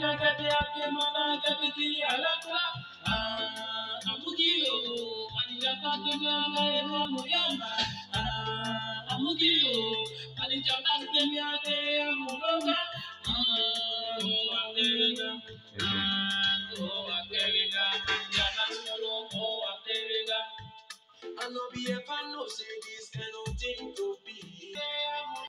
ya kati ake mana kati ki alaka ah, amugiro manijata kemi aga ero muyama ah, amugiro manijata kemi aga amuroga ah, akerega akerega yana solo oh, akerega. I no be ever know say this kind of thing.